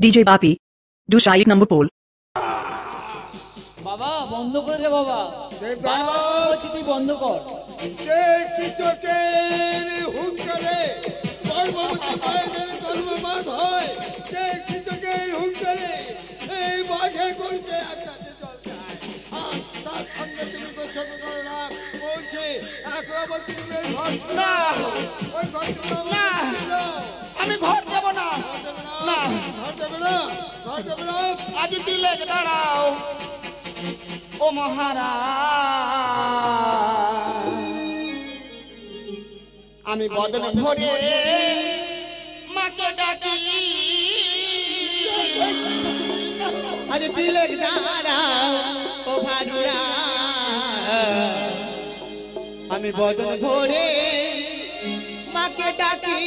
DJ Bapi. Du Shaik number pole. বাবা বন্ধ করে দে বাবা তুই বন্ধ কর যে কৃষকের হুঙ্কারে গর্ভবতী মায়েদের গর্ভপাত হয় যে কৃষকের হুঙ্কারে এই বাঘে করতে আকাশে জল খায় আর তার সঙ্গে তুমি গোচ্ছন্ন করো না বলছে এখন বলছি তুমি ঘর না। ওই ঘর না। আমি ঘর দেব না না। আজ দিলে দাঁড়াও। ও মহারাজ। আমি বদন ভরে মাকে ডাকি। আজ তিলক দাঁড়াও ও ভানুরা। আমি বদন ভরে মাকে ডাকি।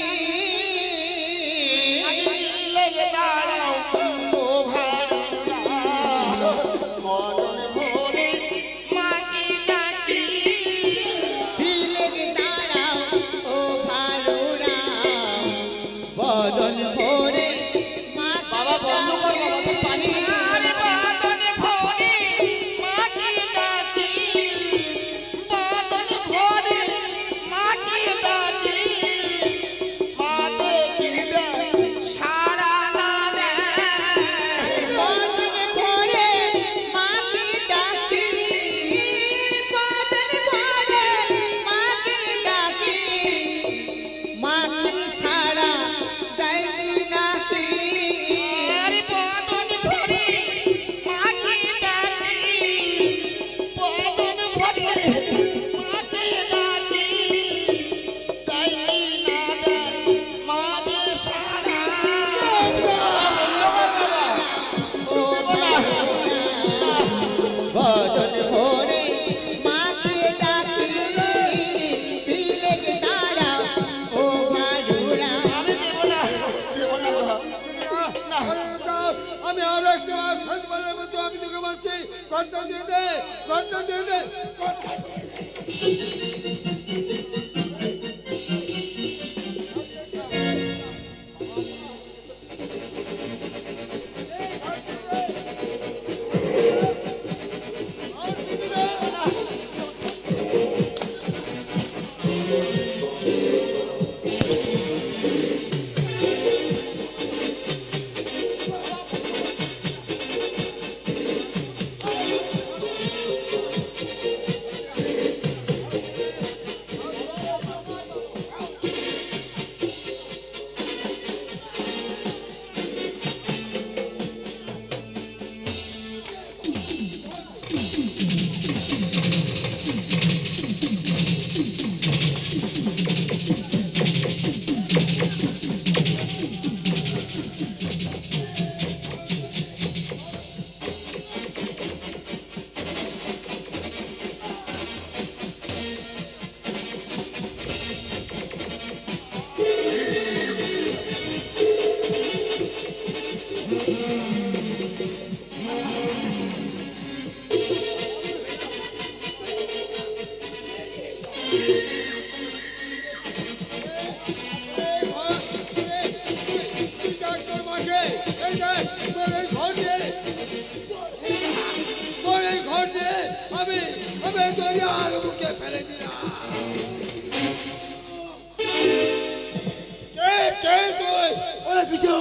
কে তুই ওরা কিছু।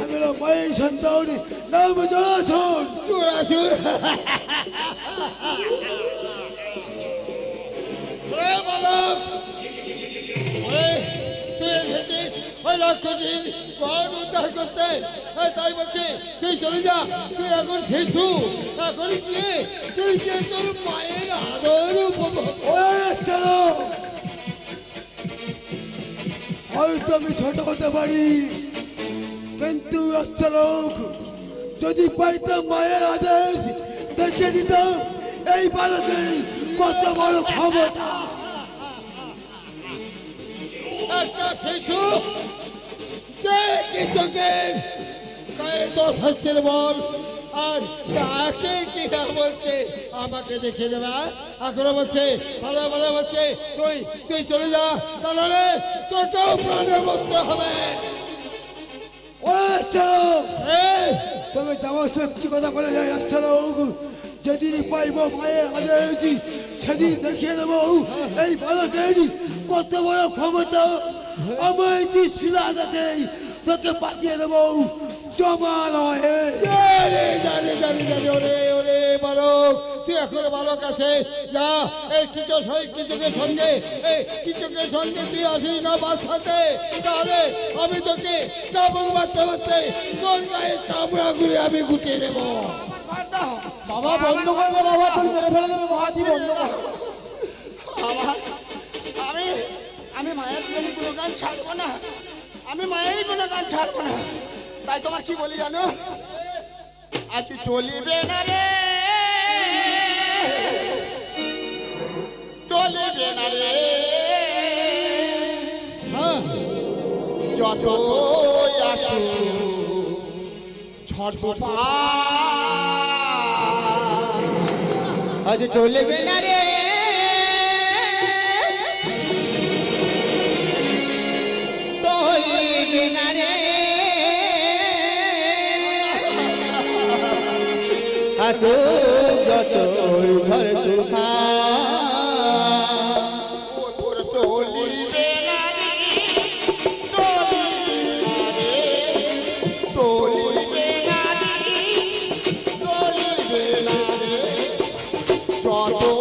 আমি হলো মায়ের সন্তান নাম জলাসন জলাসন ওরে বালক ওরে তুই এসেছিস? ওই লক্ষ্যটির ঘর উদ্ধার করতে। তাই বলছি তুই চলে যা তুই এখন শিশু। এখন গিয়ে তুই যে তোর মায়ের আদর চলো। হয়তো আমি ছোট হতে পারি, কিন্তু অশ্চলোক যদি পাইতাম মায়ের আদেশ দেখে দিতাম, এই বালকের কত বড় ক্ষমতা। একটা শিশু যে গায়ে দশ হস্তের বল আর তাকে কি না বলছে? আমাকে দেখে দেবে এখনও বলছে ভালো ভালো বলছে তুই তুই চলে যা তাহলে তোকেও প্রাণে মরতে হবে। ও আসছিল তবে যাওয়ার সময় কিছু কথা বলে যায় যেদিন পাইব মায়ের সেদিন দেখিয়ে দেবো। এই ভালো দেয়নি কত বড় ক্ষমতা আমার ত্রিশুল আঘাতেই তোকে পাঠিয়ে দেবো। জমা নয়। তাহলে আমি তোকে চাবুক মারতে মারতে তোর গায়ে চামড়া ঘুরে আমি গুটিয়ে নেব। বাবা, বন্ধ করবে বাবা, আমি আমি মায়ের জন্য কোনো গান ছাড়বো না। আমি মায়েরই কোনো গান ছাড়বো না। তাই তোমার কি বলি জানো? আজ চলিবে না রে। চলিবে না রে। যত আসু ঝড় আজ চলিবে না রে। কত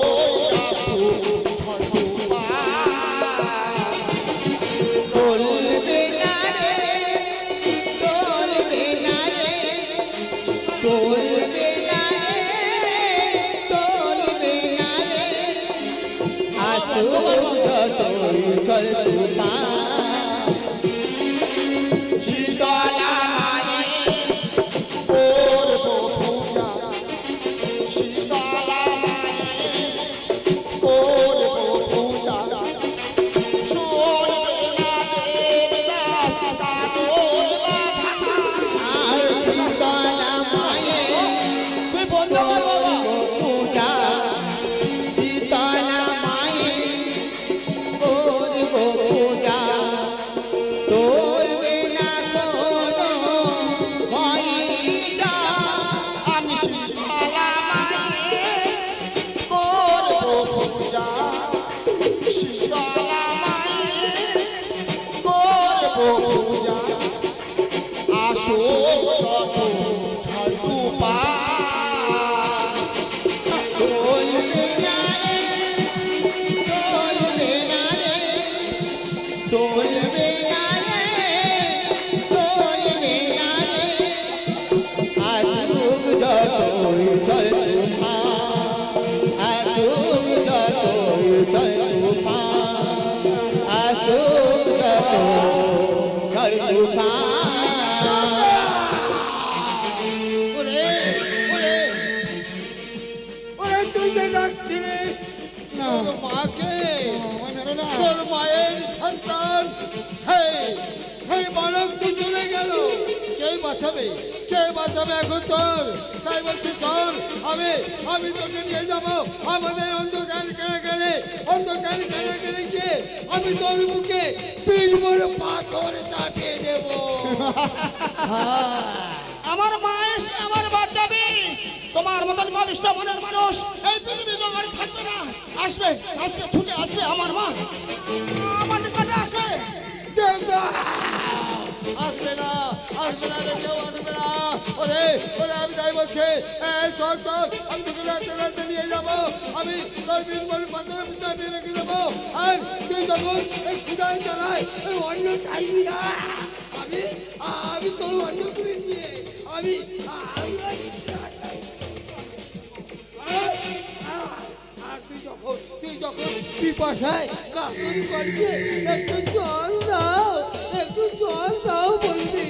বাঁচাবে এখন তোর তাই বলছি চল আমি আমি তোকে নিয়ে যাব। আমাদের অন্ধকার কেড়ে কেড়ে অন্ধকার কেড়ে কেড়ে গিয়ে আমি তোর মুখে পিঠ বড় পাথর চাপিয়ে দেবো। আমার মা এসে আমার বাঁচাবে তোমার মতন বলিষ্ঠ মনের মানুষ এই পৃথিবী জগৎ থাকবে না। আসবে আসবে ছুটে আসবে আমার মা। আমার নিকটে আসবে। দেবদা আসবে না আসবে না কেউ আসবে না। ওরে ওরে আমি তাই বলছি চল চল, আমি তোকে রাতে রাতে নিয়ে যাব। আমি তোর বিনবল পাথরের পিছনে নিয়ে রেখে দেবো। আর তুই যখন এই ক্ষুদার এই অন্ন চাইবি না। আমি আমি তোর অন্ন করে নিয়ে, আমি তুই যখন পিপাসায় কাকুরি করছে একটু জল দাও, একটু জল দাও বলবি।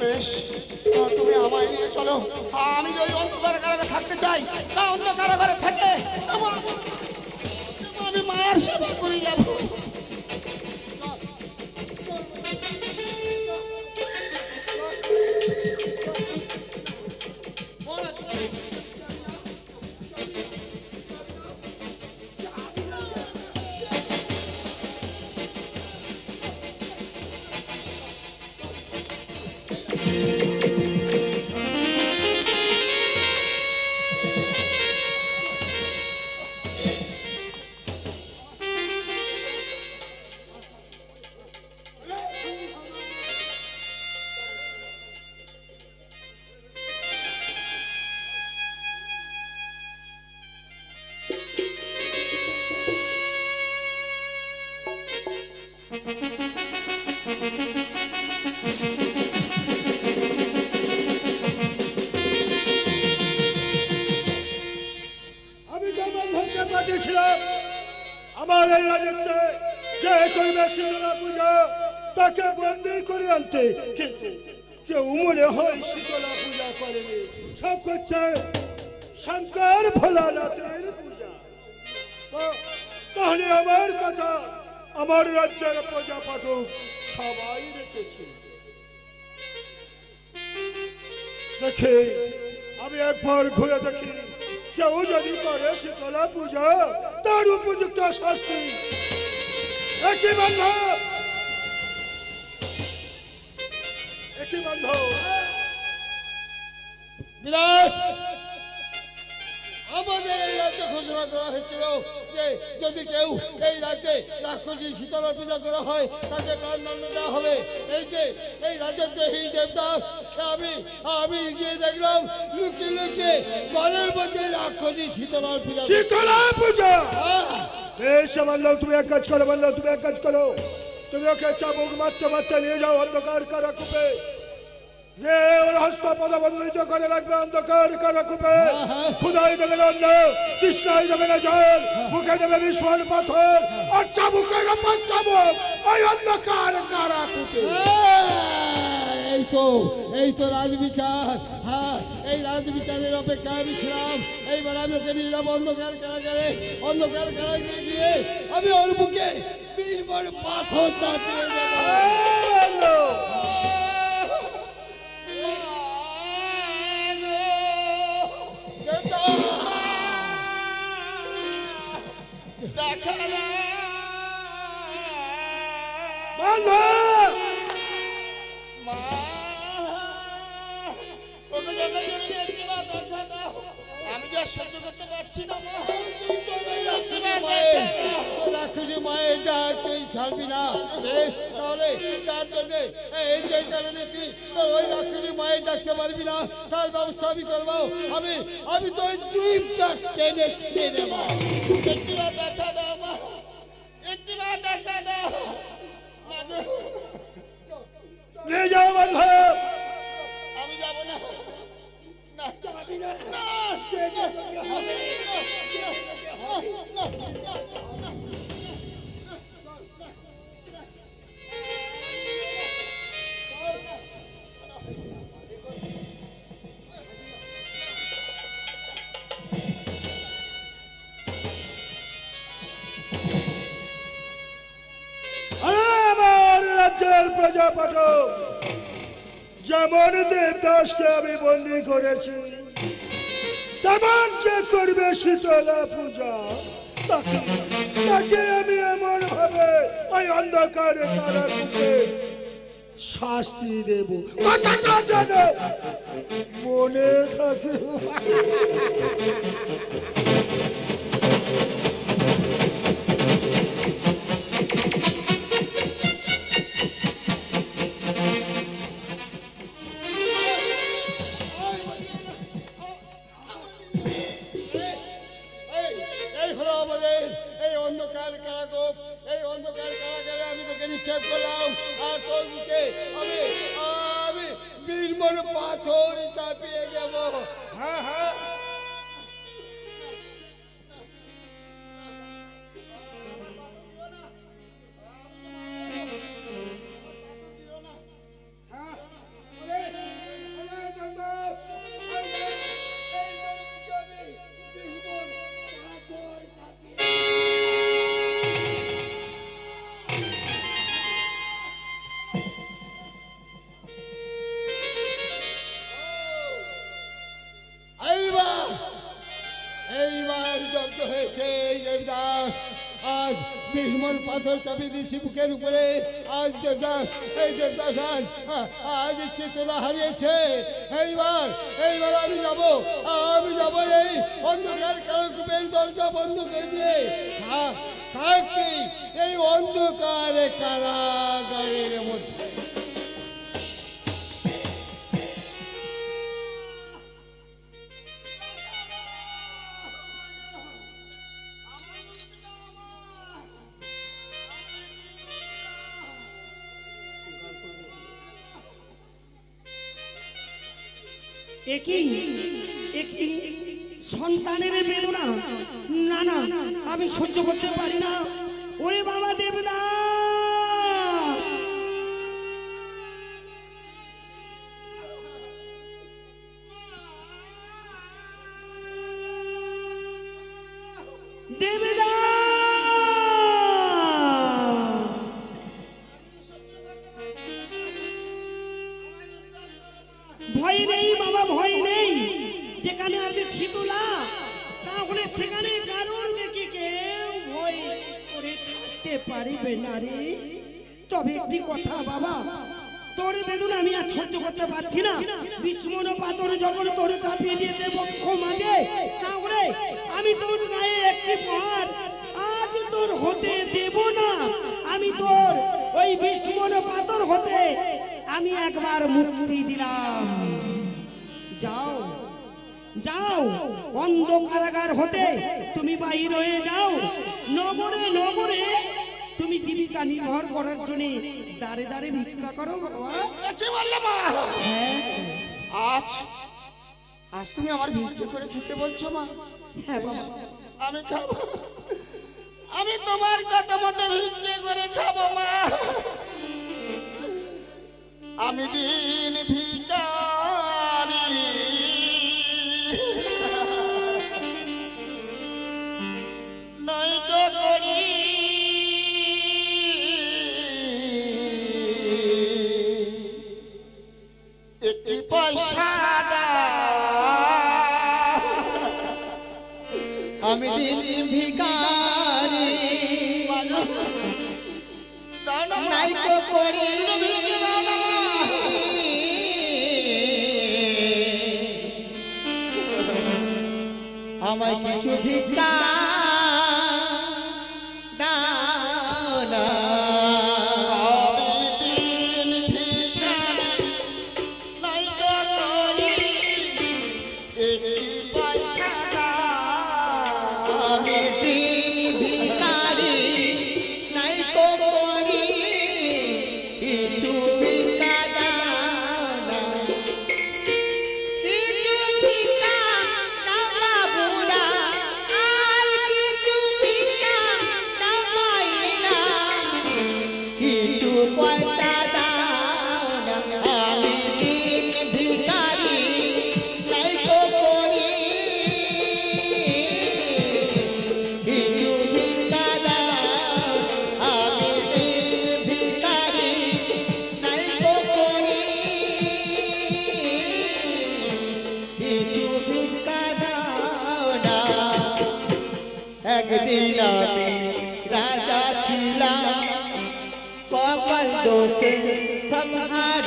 বেশ তুমি আমায় নিয়ে চলো। আমি যে ওই অন্ধকার কারাগারে থাকতে চাই, তা অন্ধকার কারাগারে থেকে আমি মায়ের সেবা করে যাব। তাকে বন্দি করে আনতে। কিন্তু কেউ মনে হয় শীতলা পূজা করেনি, সব করছে শঙ্কর ভোলানাথের পূজা। তাহলে আমার কথা, আমার রাজ্যের প্রজা পাঠক সবাই রেখেছে। দেখে আমি একবার ঘুরে দেখি, কেউ যদি করে শীতলা পূজা, তার উপযুক্ত শাস্তি। একই বান্ধব বিরাট আমাদের এই রাজ্যে ঘোষণা করা হয়েছিল যে যদি কেউ এই রাজ্যে রাক্ষসী শীতলা পূজা করা হয় তাকে প্রাণদণ্ড দেওয়া হবে। এই যে এই রাজদ্রোহী দেবদাস আমি আমি গিয়ে দেখলাম লুকিয়ে লুকিয়ে ঘরের মধ্যে রাক্ষসী শীতলার পূজা। শীতলা পূজা! বেশ বান্ধব তুমি এক কাজ করো বান্ধব তুমি এক কাজ করো। তুমি ওকে চাবুক মারতে মারতে নিয়ে যাও অন্ধকার কারা কূপে যে ওর হস্ত করে রাখবে অন্ধকার কারা কূপে। খুদাই দেবে অন্ন কৃষ্ণাই দেবে না জল মুখে দেবে বিস্ফোরণ পাথর আর চাবুকের ওপর চাবুক ওই অন্ধকার কারা কূপে। এই তো এই তো রাজবিচার হ্যাঁ এই রাজবিচারের অপেক্ষায় আমি ছিলাম। এইবার আমি ওকে নিয়ে যাব অন্ধকার কারাগারে। অন্ধকার কারাগারে গিয়ে আমি ওর বুকে পাথর চাপিয়ে দেবো। আমি যা সহ্য করতে পারছি না মা। মায়ের ডাক তুই ছাড়বি না। বেশ। তাহলে তার জন্য এই যে কারণে তুই তোর ওই রাক্ষসী মায়ের ডাকতে পারবি না তার ব্যবস্থা আমি করব আমি আমি তোর জিপটা টেনে ছিঁড়ে দেবো একটিবার দেখা দাও মা একটিবার দেখা দাও নিয়ে যাও বান্ধব আমি যাব না না না প্রজা পাঠক, যেমন দেবদাসকে আমি বন্দি করেছি, তেমন যে করবে শীতলা পূজা, তাকে আমি এমন ভাবে ওই অন্ধকারে কারাকুকে শাস্তি দেব। মনে থাকে। দেব হ্যাঁ পাথর চাপিয়ে দিয়েছি বুকের উপরে। আজ দেবদাস এই দেবদাস আজ আজ আজ চেতনা হারিয়েছে। এইবার এইবার আমি যাব আমি যাব এই অন্ধকার কারকুপের দরজা বন্ধ করে দিয়ে। থাক কি এই অন্ধকারে কারাগারের মধ্যে। একই একই সন্তানের বেদনা? না না আমি সহ্য করতে পারি না। ওরে বাবা দেবদাস বিস্মন পাথর যখন তোর চাপিয়ে দিয়েছে বক্ষ মাঝে। তাহলে আমি তোর গায়ে একটি পাহাড় আজ তোর হতে দেব না। আমি তোর ওই বিস্মন পাথর হতে আমি একবার মুক্তি দিলাম। যাও যাও অন্ধ কারাগার হতে তুমি বাহির হয়ে যাও। নগরে নগরে তুমি জীবিকা নির্ভর করার জন্য দাঁড়ে দাঁড়ে ভিক্ষা করো বাবা। কি বললে মা? হ্যাঁ। আজ আজ তুমি আমার ভিক্ষে করে খেতে বলছো মা? হ্যাঁ আমি খাব আমি তোমার কথা মতো ভিক্ষে করে খাব মা। আমি দিন ভিকারি আমার কিছু ভিক্ষা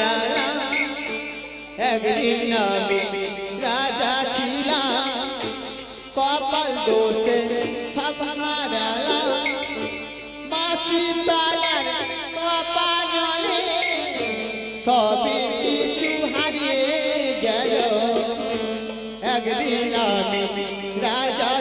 হারালাম একদিন আমি রাজা ছিলাম। কপাল দোষে সব হারালাম। মাসি তালার কপালে সবই কিছু হারিয়ে গেল। একদিন আমি রাজা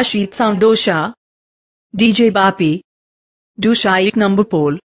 अशीत सामदोषा डीजे बापी डू शाइक नंबर पोल